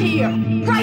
here, right